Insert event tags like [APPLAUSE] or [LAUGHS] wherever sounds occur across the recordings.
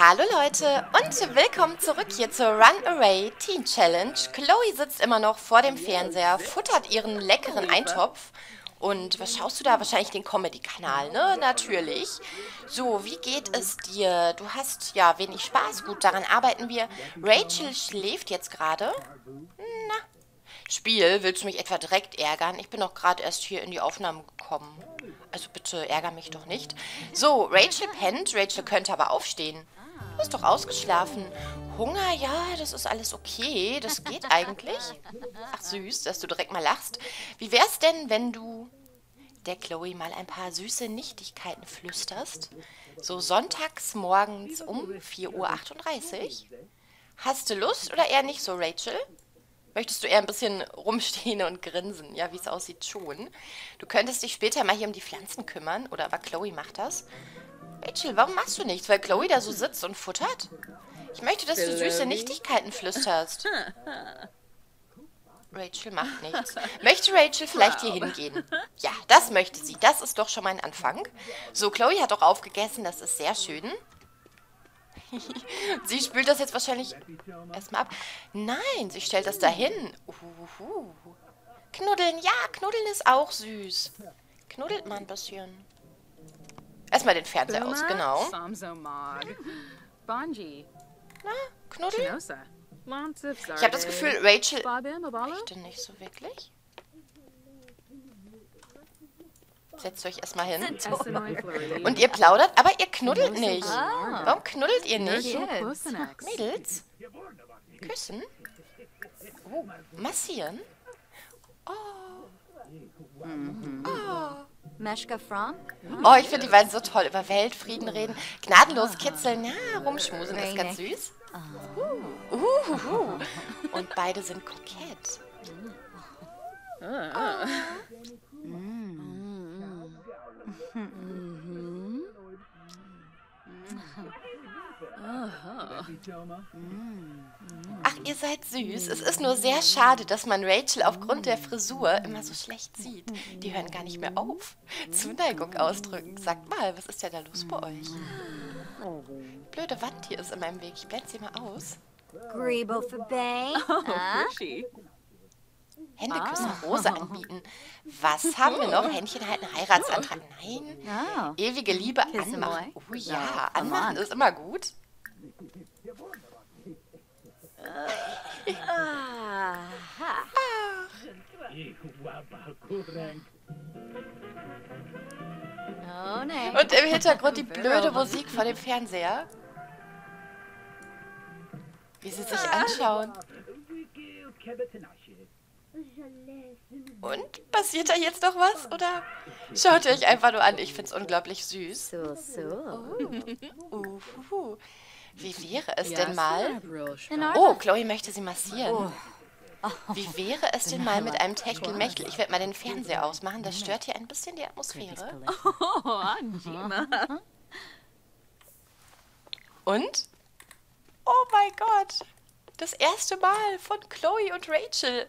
Hallo Leute und willkommen zurück hier zur Runaway Teen Challenge. Chloe sitzt immer noch vor dem Fernseher, futtert ihren leckeren Eintopf. Und was schaust du da? Wahrscheinlich den Comedy-Kanal, ne? Natürlich. So, wie geht es dir? Du hast ja wenig Spaß. Gut, daran arbeiten wir. Rachel schläft jetzt gerade. Na. Spiel, willst du mich etwa direkt ärgern? Ich bin doch gerade erst hier in die Aufnahmen gekommen. Also bitte ärger mich doch nicht. So, Rachel pennt. Rachel könnte aber aufstehen. Du bist doch ausgeschlafen. Hunger, ja, das ist alles okay. Das geht [LAUGHS] eigentlich. Ach süß, dass du direkt mal lachst. Wie wär's denn, wenn du der Chloe mal ein paar süße Nichtigkeiten flüsterst? So sonntags morgens um 4.38 Uhr. Hast du Lust oder eher nicht so, Rachel? Möchtest du eher ein bisschen rumstehen und grinsen? Ja, wie es aussieht, schon. Du könntest dich später mal hier um die Pflanzen kümmern. Oder aber Chloe macht das. Rachel, warum machst du nichts? Weil Chloe da so sitzt und futtert? Ich möchte, dass du süße Nichtigkeiten flüsterst. [LAUGHS] Rachel macht nichts. Möchte Rachel vielleicht hier hingehen? Ja, das möchte sie. Das ist doch schon mal ein Anfang. So, Chloe hat auch aufgegessen. Das ist sehr schön. [LAUGHS] sie spült das jetzt wahrscheinlich erstmal ab. Nein, sie stellt das dahin. Uhuhu. Knuddeln, ja, knuddeln ist auch süß. Knuddelt mal ein bisschen. Erstmal den Fernseher aus, genau. Na, knuddel. Ich habe das Gefühl, Rachel möchte nicht so wirklich. Setzt euch erstmal hin. [LAUGHS] Und ihr plaudert, aber ihr knuddelt nicht. Warum knuddelt ihr nicht? Mädels? Küssen? Oh, massieren? Oh. Oh. Meschka Frank? Oh, ich finde die beiden so toll. Über Weltfrieden reden. Gnadenlos kitzeln. Ja, rumschmusen ist ganz süß. Uh, uh, uh. Und beide sind kokett. Ach, ihr seid süß. Es ist nur sehr schade, dass man Rachel aufgrund der Frisur immer so schlecht sieht. Die hören gar nicht mehr auf. Zuneigung ausdrücken. Sagt mal, was ist denn da los bei euch? Blöde Wand hier ist in meinem Weg. Ich blende sie mal aus. Grebo für Bay. Händeküssen Rose anbieten. Was haben wir noch? Händchen halten, Heiratsantrag. Nein. Ewige Liebe anmachen. Oh ja, anmachen ist immer gut. Oh, nee. [LAUGHS] Und im Hintergrund die blöde Musik von dem Fernseher. Wie sie sich anschauen. Und passiert da jetzt noch was? Oder schaut ihr euch einfach nur an? Ich finde es unglaublich süß. So, so. Uhuhu. Wie wäre es denn mal? Oh, Chloe möchte sie massieren. Wie wäre es denn mal mit einem Techtelmechtel? Ich werde mal den Fernseher ausmachen. Das stört hier ein bisschen die Atmosphäre. Und? Oh mein Gott. Das erste Mal von Chloe und Rachel.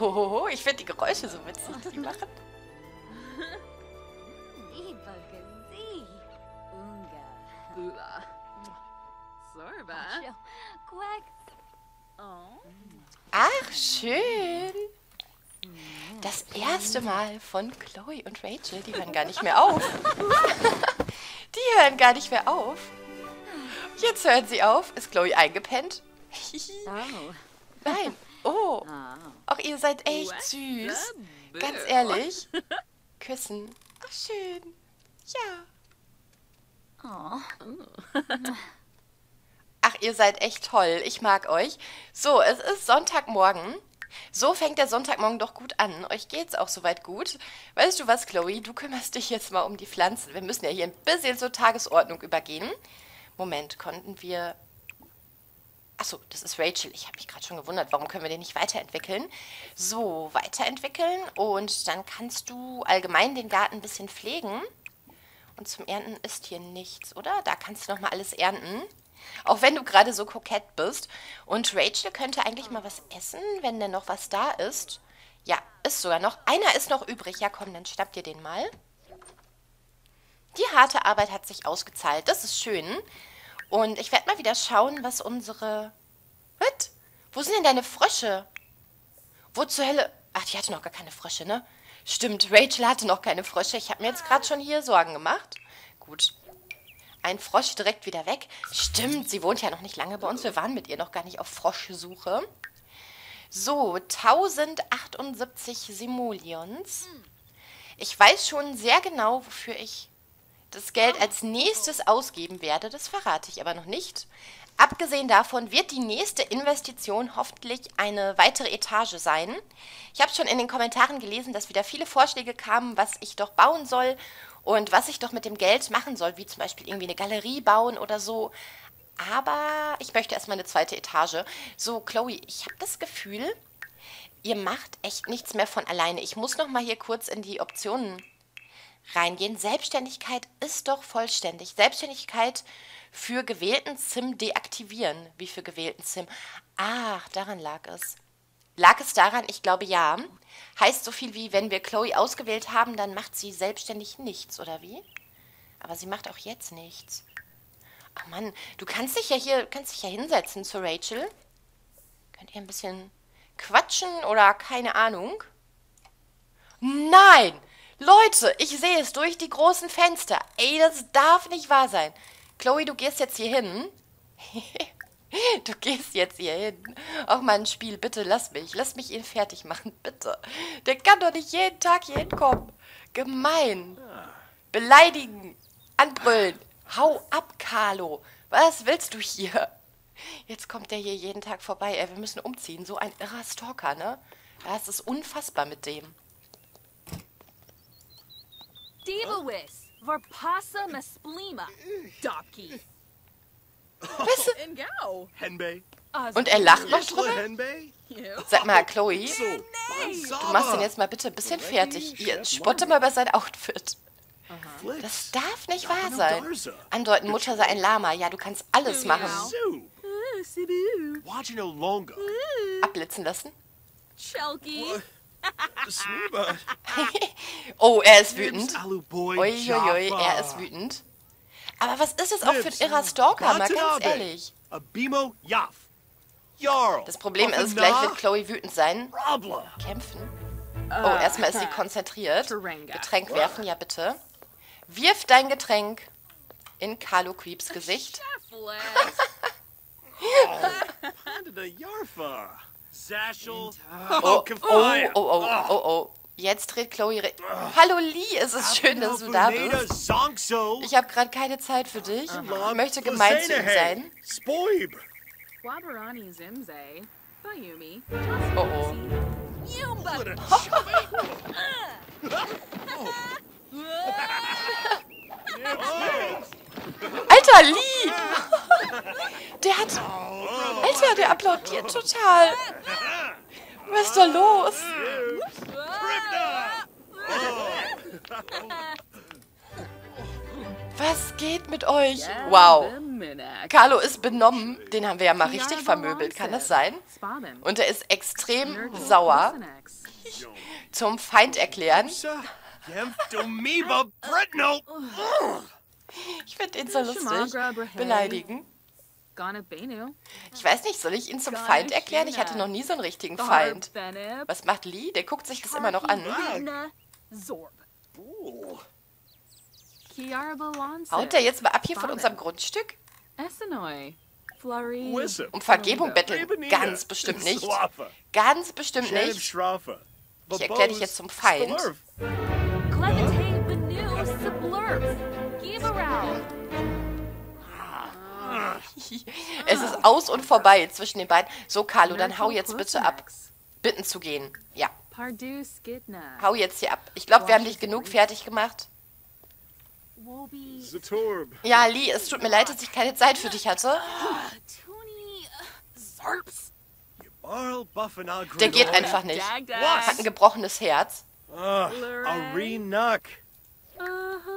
Hohoho, ich finde die Geräusche so witzig, die [LAUGHS] die machen. Ach, schön. Das erste Mal von Chloe und Rachel. Die hören gar nicht mehr auf. [LAUGHS] Die hören gar nicht mehr auf. Jetzt hören sie auf. Ist Chloe eingepennt? [LAUGHS] Nein. [LAUGHS] Oh. Ach, ihr seid echt süß. Ganz ehrlich. [LAUGHS] Küssen. Ach, schön. Ja. Ach, ihr seid echt toll. Ich mag euch. So, es ist Sonntagmorgen. So fängt der Sonntagmorgen doch gut an. Euch geht's auch soweit gut. Weißt du was, Chloe? Du kümmerst dich jetzt mal um die Pflanzen. Wir müssen ja hier ein bisschen zur Tagesordnung übergehen. Moment, konnten wir... Achso, das ist Rachel. Ich habe mich gerade schon gewundert, warum können wir den nicht weiterentwickeln? So, weiterentwickeln und dann kannst du allgemein den Garten ein bisschen pflegen. Und zum Ernten ist hier nichts, oder? Da kannst du nochmal alles ernten. Auch wenn du gerade so kokett bist. Und Rachel könnte eigentlich mal was essen, wenn denn noch was da ist. Ja, ist sogar noch. Einer ist noch übrig. Ja, komm, dann schnapp dir den mal. Die harte Arbeit hat sich ausgezahlt. Das ist schön. Und ich werde mal wieder schauen, was unsere... Was? Wo sind denn deine Frösche? Wo zur Hölle... Ach, die hatte noch gar keine Frösche, ne? Stimmt, Rachel hatte noch keine Frösche. Ich habe mir jetzt gerade schon hier Sorgen gemacht. Gut. Ein Frosch direkt wieder weg. Stimmt, sie wohnt ja noch nicht lange bei uns. Wir waren mit ihr noch gar nicht auf Froschsuche. So, 1078 Simoleons. Ich weiß schon sehr genau, wofür ich das Geld als nächstes ausgeben werde. Das verrate ich aber noch nicht. Abgesehen davon wird die nächste Investition hoffentlich eine weitere Etage sein. Ich habe schon in den Kommentaren gelesen, dass wieder viele Vorschläge kamen, was ich doch bauen soll und was ich doch mit dem Geld machen soll, wie zum Beispiel irgendwie eine Galerie bauen oder so. Aber ich möchte erstmal eine zweite Etage. So, Chloe, ich habe das Gefühl, ihr macht echt nichts mehr von alleine. Ich muss noch mal hier kurz in die Optionen reingehen. Selbstständigkeit ist doch vollständig. Selbstständigkeit für gewählten SIM deaktivieren. Wie für gewählten SIM? Ach, daran lag es. Lag es daran? Ich glaube ja. Heißt so viel wie, wenn wir Chloe ausgewählt haben, dann macht sie selbstständig nichts, oder wie? Aber sie macht auch jetzt nichts. Ach Mann, du kannst dich ja hier, kannst dich ja hinsetzen zu Rachel. Könnt ihr ein bisschen quatschen oder keine Ahnung? Nein! Leute, ich sehe es durch die großen Fenster. Ey, das darf nicht wahr sein. Chloe, du gehst jetzt hier hin. [LAUGHS] du gehst jetzt hier hin. Ach mein Spiel, bitte lass mich. Lass mich ihn fertig machen, [LAUGHS] bitte. Der kann doch nicht jeden Tag hier hinkommen. Gemein. Beleidigen. Anbrüllen. Hau ab, Carlo. Was willst du hier? Jetzt kommt der hier jeden Tag vorbei. Ey, wir müssen umziehen. So ein irrer Stalker, ne? Das ist unfassbar mit dem. Divawis, Varpasa Mesplima, Doki. Weißt du, Engao. Henbei. und er lacht noch drüber? Sag mal, Chloe, du machst ihn jetzt mal bitte ein bisschen fertig. Ihr spotte mal über sein Outfit. Das darf nicht wahr sein. Andeuten, Mutter sei ein Lama. Ja, du kannst alles machen. Abblitzen lassen. Chelky. Sniba. [LAUGHS] Oh, er ist wütend. Uiuiui, er ist wütend. Aber was ist es auch für ein irrer Stalker, mal ganz ehrlich. Das Problem ist, gleich wird Chloe wütend sein. Kämpfen. Oh, erstmal ist sie konzentriert. Getränk werfen, ja bitte. Wirf dein Getränk in Carlo Creeps Gesicht. [LAUGHS] Zashel. Oh, Oh, oh, Kafaya. oh, oh, oh, oh. Jetzt dreht Chloe... Re Hallo Lee, es ist schön, dass du da bist. Ich habe gerade keine Zeit für dich. Ich möchte gemein zu ihm sein. Oh, oh. [LAUGHS] [LAUGHS] [LAUGHS] Alter, Lee! Der hat... Alter, der applaudiert total. Was ist da los? Was geht mit euch? Wow. Carlo ist benommen. Den haben wir ja mal richtig vermöbelt. Kann das sein? Und er ist extrem sauer. Zum Feind erklären. Ich finde ihn so lustig. Beleidigen. Ich weiß nicht, soll ich ihn zum Feind erklären? Ich hatte noch nie so einen richtigen Feind. Was macht Lee? Der guckt sich das immer noch an. Zorb. Haut der jetzt mal ab hier von unserem Grundstück? Um Vergebung betteln? Ganz bestimmt nicht. Ganz bestimmt nicht. Ich erkläre dich jetzt zum Feind. Clemente Sublurf. Give around. [LAUGHS] Es ist aus und vorbei zwischen den beiden. So, Carlo, dann hau jetzt bitte ab. Bitten zu gehen. Ja, hau jetzt hier ab. Ich glaube, wir haben dich genug fertig gemacht. Ja, Lee, es tut mir leid, dass ich keine Zeit für dich hatte. I'll Der geht einfach nicht. Hat ein gebrochenes Herz. Ugh, a re-nuck.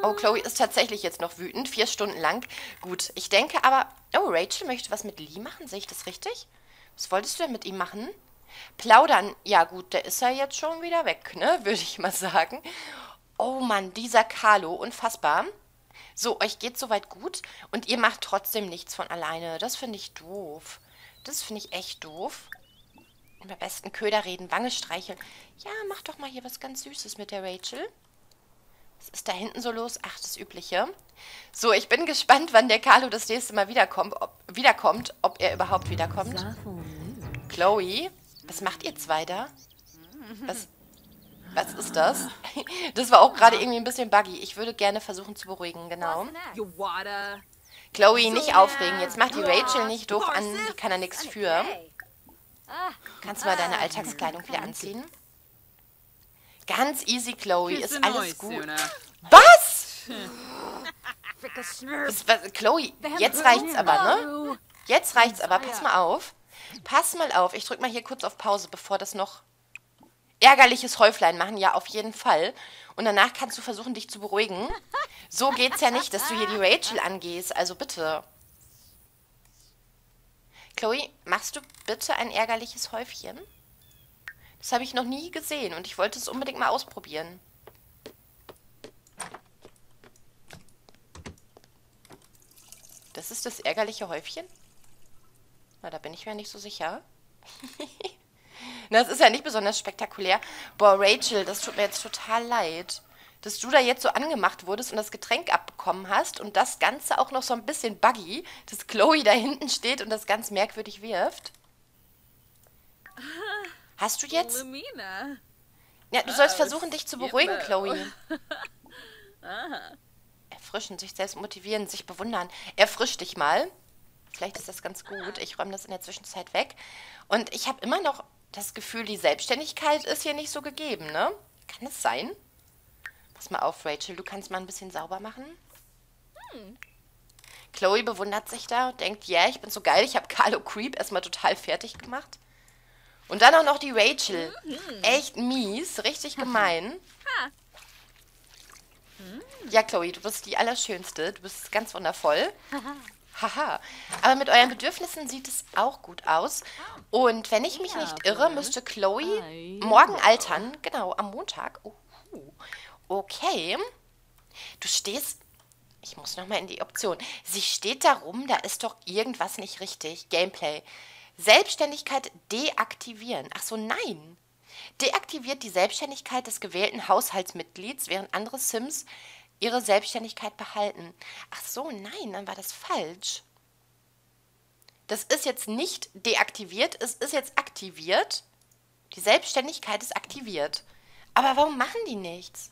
Oh, Chloe ist tatsächlich jetzt noch wütend, vier Stunden lang. Gut, ich denke aber... Oh, Rachel möchte was mit Lee machen, sehe ich das richtig? Was wolltest du denn mit ihm machen? Plaudern, ja gut, der ist ja jetzt schon wieder weg, ne, [LAUGHS] würde ich mal sagen. Oh Mann, dieser Carlo, unfassbar. So, euch geht soweit gut und ihr macht trotzdem nichts von alleine. Das finde ich doof. Das finde ich echt doof. Am besten Köder reden, Wange streicheln. Ja, mach doch mal hier was ganz Süßes mit der Rachel. Was ist da hinten so los? Ach, das Übliche. So, ich bin gespannt, wann der Carlo das nächste Mal wiederkommt, ob, wiederkommt, ob er überhaupt wiederkommt. Chloe, was macht ihr zwei da? Was, was ist das? [LAUGHS] Das war auch gerade irgendwie ein bisschen buggy. Ich würde gerne versuchen zu beruhigen, genau. Chloe, nicht aufregen. Jetzt macht die Rachel nicht doof an, die kann da nichts für. Kannst du mal deine Alltagskleidung wieder anziehen? Ganz easy, Chloe. Ist alles gut. Was? Was, was, Chloe, jetzt reicht's aber, ne? Jetzt reicht's aber. Pass mal auf. Pass mal auf. Ich drück mal hier kurz auf Pause, bevor das noch ärgerliches Häuflein machen. Ja, auf jeden Fall. Und danach kannst du versuchen, dich zu beruhigen. So geht's ja nicht, dass du hier die Rachel angehst. Also bitte. Chloe, machst du bitte ein ärgerliches Häufchen? Das habe ich noch nie gesehen und ich wollte es unbedingt mal ausprobieren. Das ist das ärgerliche Häufchen? Na, da bin ich mir nicht so sicher. [LAUGHS] Das ist ja nicht besonders spektakulär. Boah, Rachel, das tut mir jetzt total leid. Dass du da jetzt so angemacht wurdest und das Getränk abbekommen hast und das Ganze auch noch so ein bisschen buggy, dass Chloe da hinten steht und das ganz merkwürdig wirft. Hast du jetzt? Lumina. Ja, du sollst versuchen, dich zu beruhigen. Chloe. [LAUGHS] Erfrischen, sich selbst motivieren, sich bewundern. Erfrisch dich mal. Vielleicht ist das ganz gut. Ich räume das in der Zwischenzeit weg. Und ich habe immer noch das Gefühl, die Selbstständigkeit ist hier nicht so gegeben, ne? Kann es sein? Pass mal auf, Rachel, du kannst mal ein bisschen sauber machen. Chloe bewundert sich da und denkt, ja, yeah, ich bin so geil, ich habe Carlo Creep erstmal total fertig gemacht. Und dann auch noch die Rachel. Echt mies, richtig gemein. Ja, Chloe, du bist die Allerschönste. Du bist ganz wundervoll. Haha. Aber mit euren Bedürfnissen sieht es auch gut aus. Und wenn ich mich nicht irre, müsste Chloe morgen altern. Genau, am Montag. Okay. Du stehst. Ich muss nochmal in die Option. Sie steht da rum, da ist doch irgendwas nicht richtig. Gameplay. Selbstständigkeit deaktivieren. Ach so, nein. Deaktiviert die Selbstständigkeit des gewählten Haushaltsmitglieds, während andere Sims ihre Selbstständigkeit behalten. Ach so, nein, dann war das falsch. Das ist jetzt nicht deaktiviert, es ist jetzt aktiviert. Die Selbstständigkeit ist aktiviert. Aber warum machen die nichts?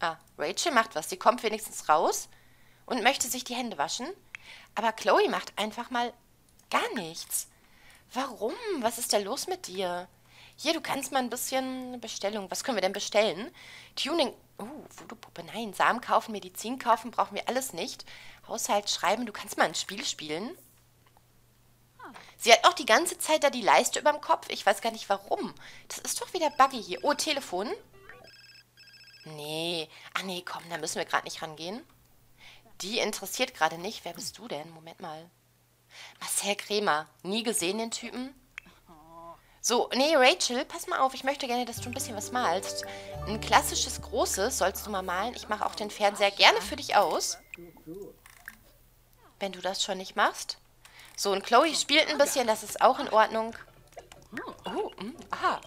Ah, Rachel macht was. Sie kommt wenigstens raus und möchte sich die Hände waschen. Aber Chloe macht einfach mal gar nichts. Warum? Was ist da los mit dir? Hier, du kannst mal ein bisschen Bestellung. Was können wir denn bestellen? Tuning. Oh, Voodoo-Puppe. Nein, Samen kaufen, Medizin kaufen, brauchen wir alles nicht. Haushalt schreiben. Du kannst mal ein Spiel spielen. Sie hat auch die ganze Zeit da die Leiste überm Kopf. Ich weiß gar nicht warum. Das ist doch wieder buggy hier. Oh, Telefon. Nee. Ach nee, komm, da müssen wir gerade nicht rangehen. Die interessiert gerade nicht. Wer bist du denn? Moment mal. Marcel Kremer. Nie gesehen, den Typen? So, nee, Rachel, pass mal auf. Ich möchte gerne, dass du ein bisschen was malst. Ein klassisches Großes sollst du mal malen. Ich mache auch den Fernseher gerne für dich aus. Wenn du das schon nicht machst. So, und Chloe spielt ein bisschen. Das ist auch in Ordnung. Oh, mm, aha.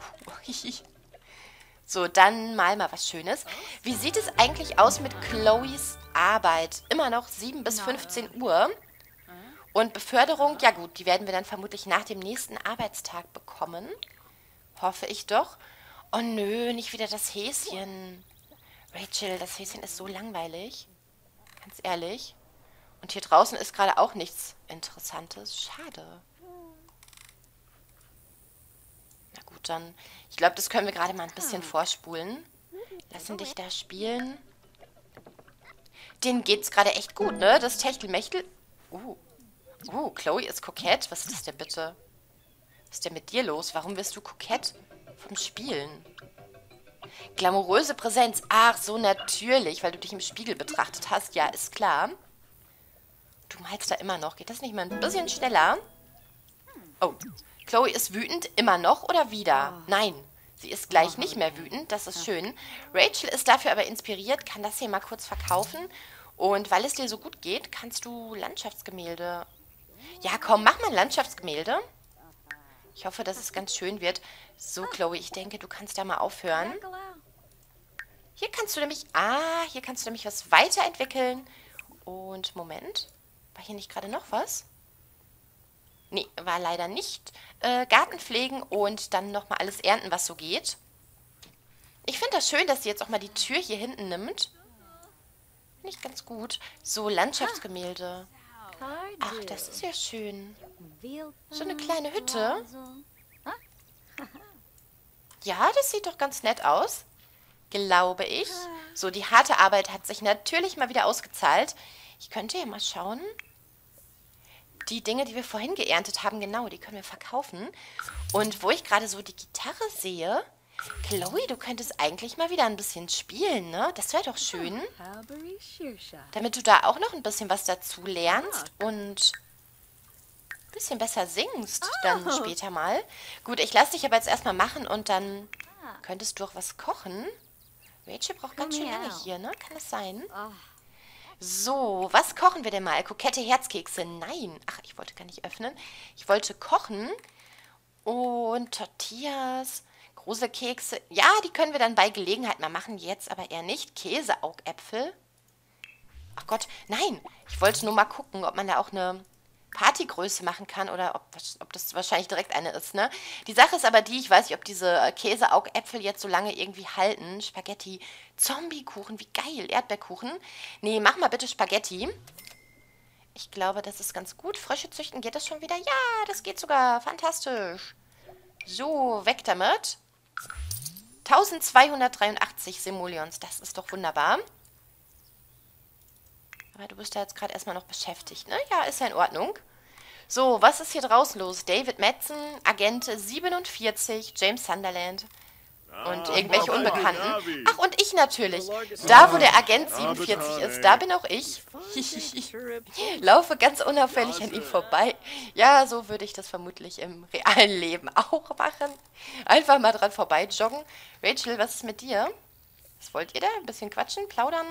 So, dann mal mal was Schönes. Wie sieht es eigentlich aus mit Chloes Arbeit? Immer noch 7 bis 15 Uhr. Und Beförderung, ja gut, die werden wir dann vermutlich nach dem nächsten Arbeitstag bekommen. Hoffe ich doch. Oh nö, nicht wieder das Häschen. Rachel, das Häschen ist so langweilig. Ganz ehrlich. Und hier draußen ist gerade auch nichts Interessantes. Schade. Na gut, dann. Ich glaube, das können wir gerade mal ein bisschen vorspulen. Lassen dich da spielen. Denen geht's gerade echt gut, ne? Das Techtelmechtel. Uh. Oh, Chloe ist kokett. Was ist das denn bitte? Was ist denn mit dir los? Warum wirst du kokett vom Spielen? Glamouröse Präsenz. Ach, so natürlich, weil du dich im Spiegel betrachtet hast. Ja, ist klar. Du malst da immer noch. Geht das nicht mal ein bisschen schneller? Oh, Chloe ist wütend immer noch oder wieder? Nein, sie ist gleich nicht mehr wütend. Das ist schön. Rachel ist dafür aber inspiriert, kann das hier mal kurz verkaufen. Und weil es dir so gut geht, kannst du Landschaftsgemälde... Ja, komm, mach mal ein Landschaftsgemälde. Ich hoffe, dass es ganz schön wird. So, Chloe, ich denke, du kannst da mal aufhören. Hier kannst du nämlich... Ah, hier kannst du nämlich was weiterentwickeln. Und, Moment. War hier nicht gerade noch was? Nee, war leider nicht. Äh, Garten pflegen und dann nochmal alles ernten, was so geht. Ich finde das schön, dass sie jetzt auch mal die Tür hier hinten nimmt. Nicht ganz gut. So, Landschaftsgemälde. Ach, das ist ja schön. So eine kleine Hütte. Ja, das sieht doch ganz nett aus. Glaube ich. So, die harte Arbeit hat sich natürlich mal wieder ausgezahlt. Ich könnte ja mal schauen. Die Dinge, die wir vorhin geerntet haben, genau, die können wir verkaufen. Und wo ich gerade so die Gitarre sehe... Chloe, du könntest eigentlich mal wieder ein bisschen spielen, ne? Das wäre doch schön. Damit du da auch noch ein bisschen was dazu lernst und ein bisschen besser singst dann später mal. Gut, ich lasse dich aber jetzt erstmal machen und dann könntest du auch was kochen. Rachel braucht ganz schön lange hier, ne? Kann das sein? So, was kochen wir denn mal? Kokette Herzkekse. Nein. Ach, ich wollte gar nicht öffnen. Ich wollte kochen. Und Tortillas. Große Kekse. Ja, die können wir dann bei Gelegenheit mal machen. Jetzt aber eher nicht. Käseaugäpfel. Ach Gott, nein. Ich wollte nur mal gucken, ob man da auch eine Partygröße machen kann oder ob, ob das wahrscheinlich direkt eine ist, ne? Die Sache ist aber die, ich weiß nicht, ob diese Käseaugäpfel jetzt so lange irgendwie halten. Spaghetti. Zombiekuchen, wie geil. Erdbeerkuchen. Nee, mach mal bitte Spaghetti. Ich glaube, das ist ganz gut. Frösche züchten, geht das schon wieder? Ja, das geht sogar. Fantastisch. So, weg damit. 1283 Simoleons, das ist doch wunderbar. Aber du bist da jetzt gerade erstmal noch beschäftigt, ne? Ja, ist ja in Ordnung. So, was ist hier draußen los? David Madsen, Agent 47, James Sunderland und irgendwelche Unbekannten. Ach, und ich natürlich. Da, wo der Agent 47 ist, da bin auch ich. [LAUGHS] Laufe ganz unauffällig an ihm vorbei. Ja, so würde ich das vermutlich im realen Leben [LAUGHS] auch machen. Einfach mal dran vorbei joggen. Rachel, was ist mit dir? Was wollt ihr da? Ein bisschen quatschen, plaudern?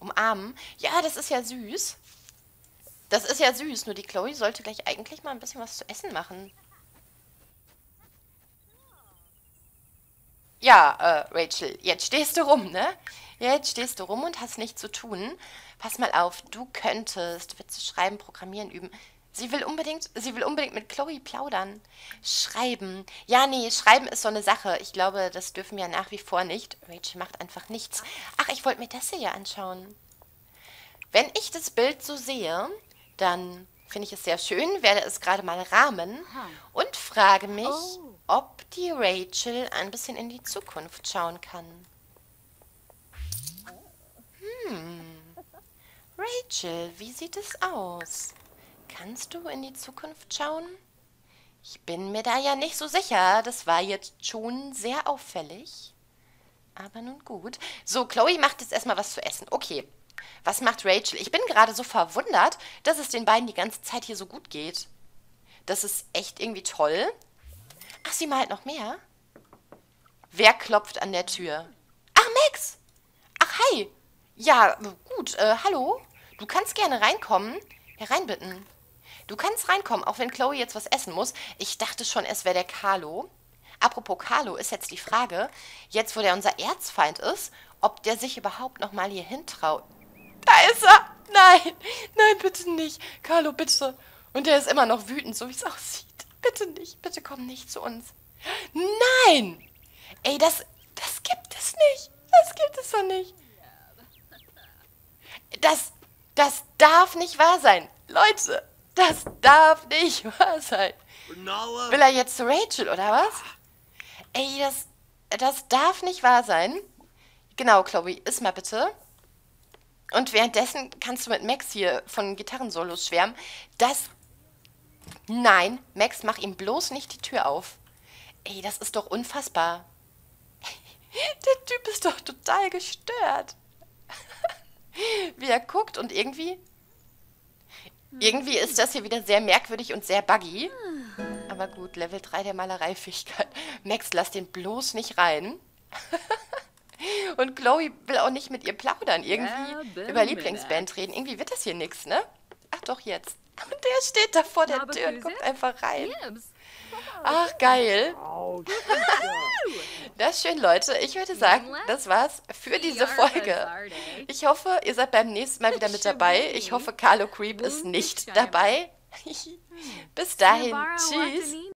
Umarmen? Ja, das ist ja süß. Das ist ja süß, nur die Chloe sollte gleich eigentlich mal ein bisschen was zu essen machen. Ja, äh, Rachel, jetzt stehst du rum, ne? Jetzt stehst du rum und hast nichts zu tun. Pass mal auf, du könntest Witze schreiben, programmieren üben. Sie will unbedingt, sie will unbedingt mit Chloe plaudern. Schreiben. Ja, nee, schreiben ist so eine Sache. Ich glaube, das dürfen wir nach wie vor nicht. Rachel macht einfach nichts. Ach, ich wollte mir das hier anschauen. Wenn ich das Bild so sehe, dann finde ich es sehr schön, werde es gerade mal rahmen und frage mich, ob die Rachel ein bisschen in die Zukunft schauen kann. Hm. Rachel, wie sieht es aus? Kannst du in die Zukunft schauen? Ich bin mir da ja nicht so sicher. Das war jetzt schon sehr auffällig. Aber nun gut. So, Chloe macht jetzt erstmal was zu essen. Okay. Was macht Rachel? Ich bin gerade so verwundert, dass es den beiden die ganze Zeit hier so gut geht. Das ist echt irgendwie toll. Ach, sie malt noch mehr? Wer klopft an der Tür? Ach, Max! Ach, hi! Ja, gut, äh, hallo? Du kannst gerne reinkommen. Hereinbitten. Du kannst reinkommen, auch wenn Chloe jetzt was essen muss. Ich dachte schon, es wäre der Carlo. Apropos Carlo, ist jetzt die Frage, jetzt wo der unser Erzfeind ist, ob der sich überhaupt noch mal hier hintraut. Da ist er! Nein, nein, bitte nicht. Carlo, bitte. Und der ist immer noch wütend, so wie es aussieht. Bitte nicht, bitte komm nicht zu uns. Nein! Ey, das, das gibt es nicht. Das gibt es doch nicht. Das, das darf nicht wahr sein. Leute, das darf nicht wahr sein. Will er jetzt zu Rachel, oder was? Ey, das, das darf nicht wahr sein. Genau, Chloe, iss mal bitte. Und währenddessen kannst du mit Max hier von Gitarrensolos schwärmen. Das. Nein, Max, mach ihm bloß nicht die Tür auf. Ey, das ist doch unfassbar. [LAUGHS] Der Typ ist doch total gestört. [LAUGHS] Wie er guckt und irgendwie. Irgendwie ist das hier wieder sehr merkwürdig und sehr buggy. Aber gut, Level 3 der Malereifähigkeit. [LAUGHS] Max, lass den bloß nicht rein. Und Chloe will auch nicht mit ihr plaudern. Irgendwie Ja, über Lieblingsband reden. Irgendwie wird das hier nichts, ne? Doch, jetzt. [LAUGHS] Und der steht da vor der Tür und it? einfach rein. Ach, geil. Das ist schön, Leute. Ich würde sagen, das war's für diese Folge. Ich hoffe, ihr seid beim nächsten Mal wieder mit dabei. Ich hoffe, Carlo Creep ist nicht dabei. [LAUGHS] Bis dahin. Tschüss.